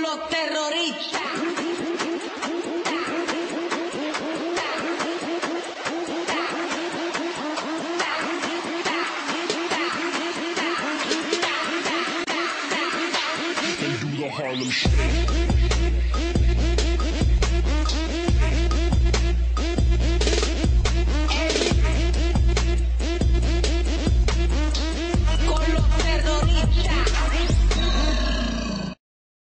los terroristas. Harlem Shake.